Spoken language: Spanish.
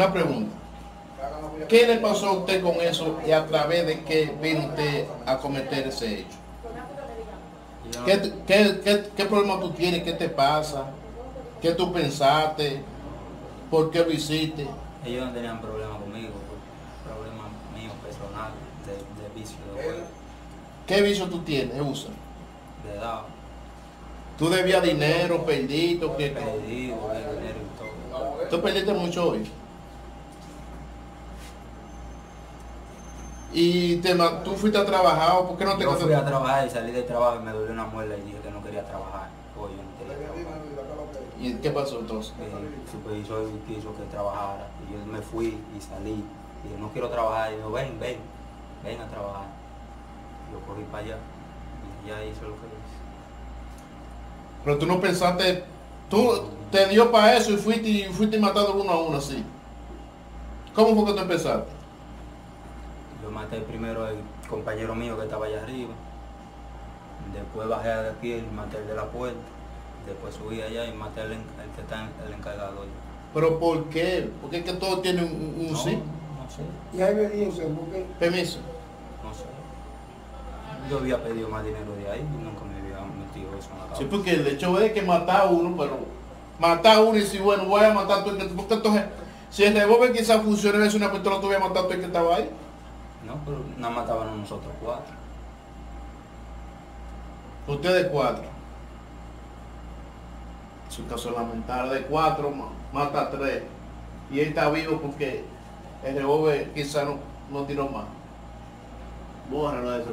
Una pregunta. ¿Qué le pasó a usted con eso y a través de qué vino usted a cometer ese hecho? ¿Qué, qué, qué, qué problema tú tienes? ¿Qué te pasa? ¿Qué tú pensaste? ¿Por qué lo hiciste? ellos no tenían problema conmigo, problema mío personal, de, de vicio de ¿Qué vicio tú tienes, usa? de edad, ¿Tú debías dinero, perdido? Perdido, dinero y todo. ¿Tú perdiste mucho hoy? Y te, tú fuiste a trabajar, ¿por qué no te Yo fui a trabajar y salí del trabajo y me dolió una muela y dije que no quería trabajar. Hoy yo no quería trabajar. ¿Y qué pasó entonces? El supervisor quiso que trabajara y yo me fui y salí. Y dije, no quiero trabajar. Y yo, ven, ven, ven a trabajar. Yo cogí para allá y ya hice lo que hice. Pero tú no pensaste, tú te dio para eso y fuiste y fuiste matando uno a uno así. ¿Cómo fue que tú empezaste? Yo maté primero al compañero mío que estaba allá arriba. Después bajé de aquí y maté el de la puerta. Después subí allá y maté al el que está en- el encargado. ¿Pero por qué? Porque es que todo tiene un, un No, sí. no sé, Y hay obediencia, porque Permiso. no sé. Yo había pedido más dinero de ahí y nunca me había metido eso en la cabeza. Sí, porque el hecho es que matar a uno, pero matar a uno y si bueno, voy a matar a todo el que... Porque entonces, si el revólver quizás funciona es una pistola, tú voy a matar a todo el que estaba ahí. No, pero nada mataban a nosotros cuatro. Ustedes cuatro. Su caso lamentable de cuatro, ma- mata a tres. Y él está vivo porque el revólver quizás no, no tiró más. Bórralo de eso.